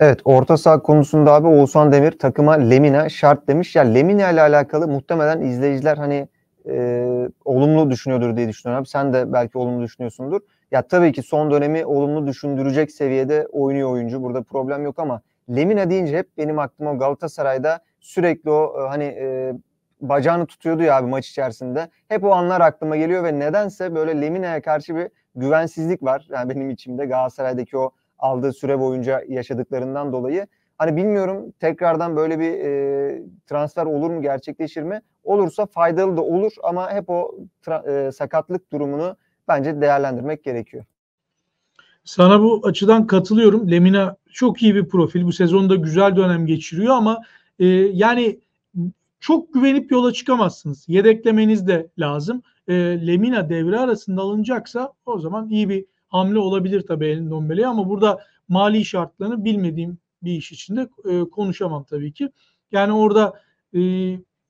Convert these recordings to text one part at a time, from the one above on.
Evet orta saha konusunda abi Oğuzhan Demir takıma Lemina şart demiş. Ya Lemina ile alakalı muhtemelen izleyiciler hani e, olumlu düşünüyordur diye düşünüyorum abi. Sen de belki olumlu düşünüyorsundur. Ya tabii ki son dönemi olumlu düşündürecek seviyede oynuyor oyuncu. Burada problem yok ama Lemina deyince hep benim aklıma Galatasaray'da sürekli o e, hani e, bacağını tutuyordu ya abi maç içerisinde. Hep o anlar aklıma geliyor ve nedense böyle Lemina'ya karşı bir güvensizlik var. Yani benim içimde Galatasaray'daki o aldığı süre boyunca yaşadıklarından dolayı. Hani bilmiyorum tekrardan böyle bir e, transfer olur mu gerçekleşir mi? Olursa faydalı da olur ama hep o e, sakatlık durumunu bence değerlendirmek gerekiyor. Sana bu açıdan katılıyorum. Lemina çok iyi bir profil. Bu sezonda güzel dönem geçiriyor ama e, yani çok güvenip yola çıkamazsınız. Yedeklemeniz de lazım. E, Lemina devre arasında alınacaksa o zaman iyi bir hamle olabilir tabii elin Dombele'ye ama burada mali şartlarını bilmediğim bir iş içinde e, konuşamam tabii ki. Yani orada e,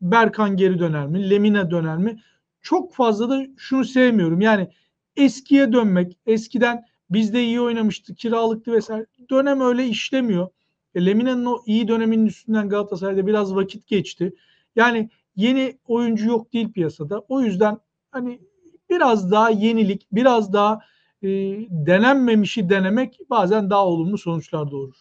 Berkan geri döner mi? Lemina döner mi? Çok fazla da şunu sevmiyorum. Yani eskiye dönmek, eskiden bizde iyi oynamıştı, kiralıktı vesaire. Dönem öyle işlemiyor. E, Lemina'nın o iyi döneminin üstünden Galatasaray'da biraz vakit geçti. Yani yeni oyuncu yok değil piyasada. O yüzden hani biraz daha yenilik, biraz daha e, denenmemişi denemek bazen daha olumlu sonuçlar doğurur.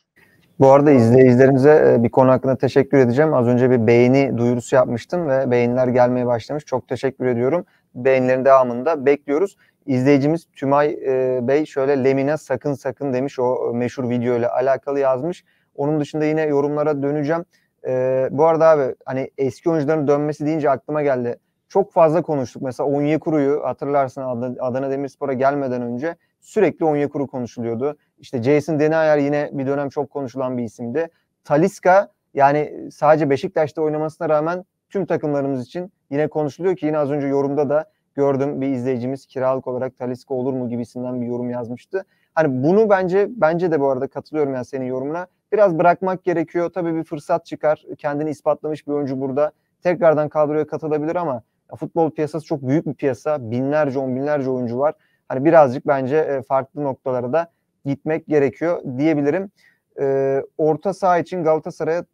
Bu arada izleyicilerimize e, bir konu hakkında teşekkür edeceğim. Az önce bir beğeni duyurusu yapmıştım ve beğeniler gelmeye başlamış. Çok teşekkür ediyorum. Beğenilerin devamında bekliyoruz. İzleyicimiz Tümay e, Bey şöyle Lemina sakın sakın demiş o meşhur video ile alakalı yazmış. Onun dışında yine yorumlara döneceğim. E, bu arada abi hani eski oyuncuların dönmesi deyince aklıma geldi. Çok fazla konuştuk. Mesela Onyekuru'yu hatırlarsın Adana Demirspor'a gelmeden önce sürekli Onyekuru konuşuluyordu. İşte Jason Denayer yine bir dönem çok konuşulan bir isimdi. Taliska yani sadece Beşiktaş'ta oynamasına rağmen tüm takımlarımız için yine konuşuluyor ki yine az önce yorumda da gördüm bir izleyicimiz kiralık olarak Taliska olur mu gibisinden bir yorum yazmıştı. Hani bunu bence bence de bu arada katılıyorum yani senin yorumuna. Biraz bırakmak gerekiyor. Tabii bir fırsat çıkar. Kendini ispatlamış bir oyuncu burada tekrardan kadroya katılabilir ama futbol piyasası çok büyük bir piyasa. Binlerce, on binlerce oyuncu var. Hani birazcık bence e, farklı noktalara da gitmek gerekiyor diyebilirim. E, orta saha için Galatasaray'a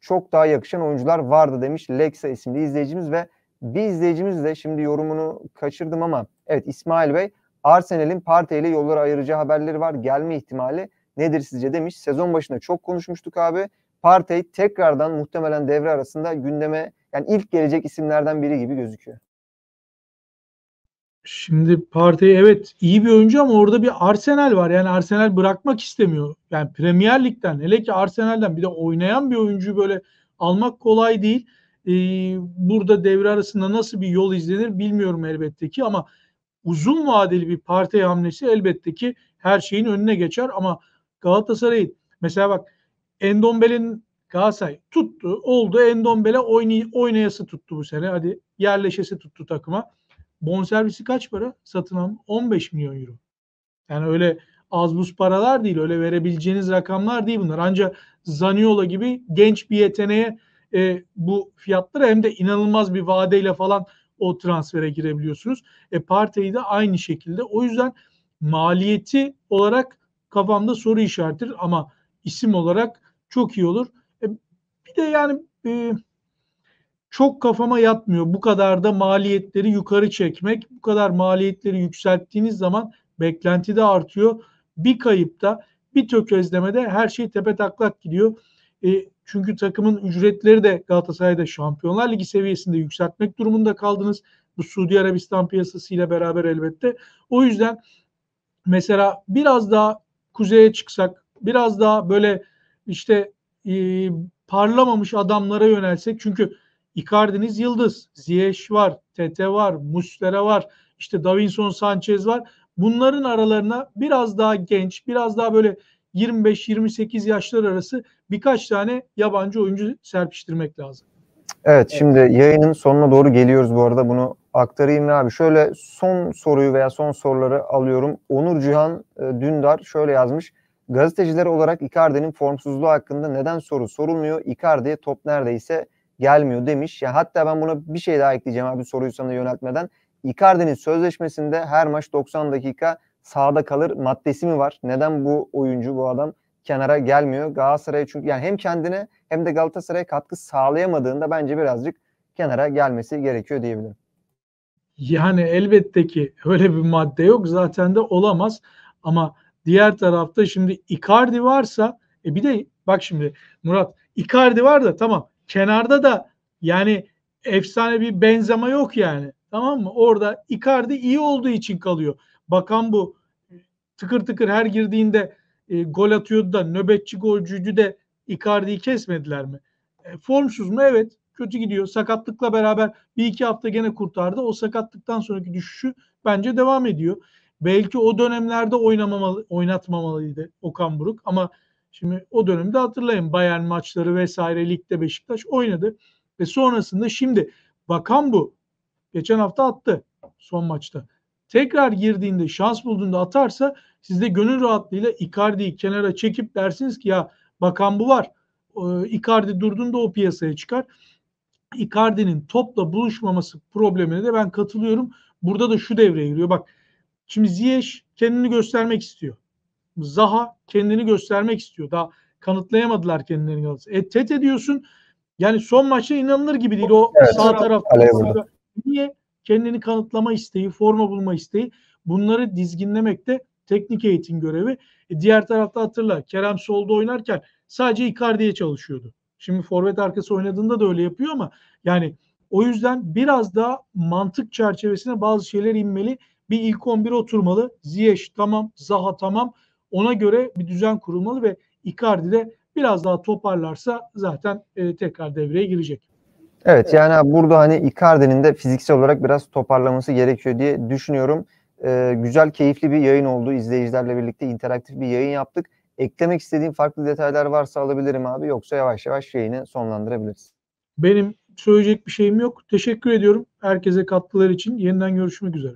çok daha yakışan oyuncular vardı demiş Lexa isimli izleyicimiz ve bir izleyicimiz de şimdi yorumunu kaçırdım ama evet İsmail Bey Arsenal'in Partey ile yolları ayıracağı haberleri var. Gelme ihtimali nedir sizce demiş. Sezon başında çok konuşmuştuk abi. Partey tekrardan muhtemelen devre arasında gündeme yani ilk gelecek isimlerden biri gibi gözüküyor. Şimdi Partey evet iyi bir oyuncu ama orada bir Arsenal var. Yani Arsenal bırakmak istemiyor. Yani Premier Lig'den hele ki Arsenal'den bir de oynayan bir oyuncuyu böyle almak kolay değil. Ee, burada devre arasında nasıl bir yol izlenir bilmiyorum elbette ki ama uzun vadeli bir Partey hamlesi elbette ki her şeyin önüne geçer ama Galatasaray'ın mesela bak Endombele'nin Galatasaray tuttu. Oldu. Endombele oynay oynayası tuttu bu sene. Hadi yerleşesi tuttu takıma. Bonservisi kaç para? Satın alım 15 milyon euro. Yani öyle az buz paralar değil. Öyle verebileceğiniz rakamlar değil bunlar. Ancak Zaniola gibi genç bir yeteneğe e, bu fiyatlara hem de inanılmaz bir vadeyle falan o transfere girebiliyorsunuz. E Partey'i de aynı şekilde. O yüzden maliyeti olarak kafamda soru işaretidir ama isim olarak çok iyi olur. Bir de yani e, çok kafama yatmıyor. Bu kadar da maliyetleri yukarı çekmek, bu kadar maliyetleri yükselttiğiniz zaman beklenti de artıyor. Bir kayıpta, bir tökezlemede her şey tepe taklak gidiyor. E, çünkü takımın ücretleri de Galatasaray'da Şampiyonlar Ligi seviyesinde yükseltmek durumunda kaldınız. Bu Suudi Arabistan piyasasıyla beraber elbette. O yüzden mesela biraz daha kuzeye çıksak, biraz daha böyle işte e, parlamamış adamlara yönelsek çünkü Icardi'niz yıldız, Ziyech var, Tete var, Muslera var, işte Davinson Sanchez var. Bunların aralarına biraz daha genç, biraz daha böyle 25-28 yaşlar arası birkaç tane yabancı oyuncu serpiştirmek lazım. Evet şimdi yayının sonuna doğru geliyoruz bu arada bunu aktarayım ve abi şöyle son soruyu veya son soruları alıyorum. Onur Cihan e, Dündar şöyle yazmış. Gazeteciler olarak Icardi'nin formsuzluğu hakkında neden soru sorulmuyor? Icardi'ye top neredeyse gelmiyor demiş. Ya hatta ben buna bir şey daha ekleyeceğim abi soruyu sana yöneltmeden. Icardi'nin sözleşmesinde her maç 90 dakika sahada kalır maddesi mi var? Neden bu oyuncu bu adam kenara gelmiyor. Galatasaray çünkü yani hem kendine hem de Galatasaray'a katkı sağlayamadığında bence birazcık kenara gelmesi gerekiyor diyebilirim. Yani elbette ki öyle bir madde yok. Zaten de olamaz. Ama diğer tarafta şimdi Icardi varsa e bir de bak şimdi Murat Icardi var da tamam kenarda da yani efsane bir benzema yok yani. Tamam mı? Orada Icardi iyi olduğu için kalıyor. Bakan bu tıkır tıkır her girdiğinde e, gol atıyordu da nöbetçi golcüydü de Icardi'yi kesmediler mi? E, formsuz mu? Evet. Kötü gidiyor. Sakatlıkla beraber bir iki hafta gene kurtardı. O sakatlıktan sonraki düşüşü bence devam ediyor. Belki o dönemlerde oynamamalı, oynatmamalıydı Okan Buruk ama şimdi o dönemde hatırlayın Bayern maçları vesaire ligde Beşiktaş oynadı ve sonrasında şimdi bakan bu geçen hafta attı son maçta. Tekrar girdiğinde şans bulduğunda atarsa siz de gönül rahatlığıyla Icardi'yi kenara çekip dersiniz ki ya bakan bu var. Icardi durduğunda o piyasaya çıkar. Icardi'nin topla buluşmaması problemine de ben katılıyorum. Burada da şu devreye giriyor. Bak şimdi Ziyech kendini göstermek istiyor. Zaha kendini göstermek istiyor. Daha kanıtlayamadılar kendilerini. E Tete diyorsun yani son maçta inanılır gibi değil. O evet, sağ tarafta. Niye? Kendini kanıtlama isteği, forma bulma isteği. Bunları dizginlemekte teknik eğitim görevi. E diğer tarafta hatırla Kerem solda oynarken sadece Icardi'ye çalışıyordu. Şimdi forvet arkası oynadığında da öyle yapıyor ama yani o yüzden biraz daha mantık çerçevesine bazı şeyler inmeli. Bir ilk 11 oturmalı. Ziyech tamam, Zaha tamam. Ona göre bir düzen kurulmalı ve Icardi de biraz daha toparlarsa zaten e, tekrar devreye girecek. Evet yani burada hani Icardi'nin de fiziksel olarak biraz toparlaması gerekiyor diye düşünüyorum. Ee, güzel, keyifli bir yayın oldu. İzleyicilerle birlikte interaktif bir yayın yaptık. Eklemek istediğim farklı detaylar varsa alabilirim abi. Yoksa yavaş yavaş yayını sonlandırabiliriz. Benim söyleyecek bir şeyim yok. Teşekkür ediyorum herkese katkılar için. Yeniden görüşmek üzere.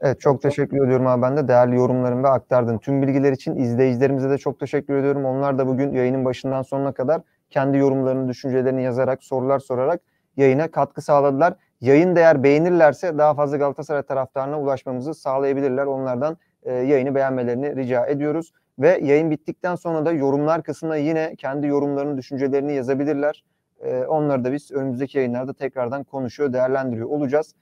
Evet çok teşekkür ediyorum abi ben de değerli yorumlarım ve aktardığın tüm bilgiler için izleyicilerimize de çok teşekkür ediyorum. Onlar da bugün yayının başından sonuna kadar kendi yorumlarını, düşüncelerini yazarak, sorular sorarak yayına katkı sağladılar. Yayın değer beğenirlerse daha fazla Galatasaray taraftarına ulaşmamızı sağlayabilirler. Onlardan e, yayını beğenmelerini rica ediyoruz. Ve yayın bittikten sonra da yorumlar kısmına yine kendi yorumlarını, düşüncelerini yazabilirler. E, onları da biz önümüzdeki yayınlarda tekrardan konuşuyor, değerlendiriyor olacağız.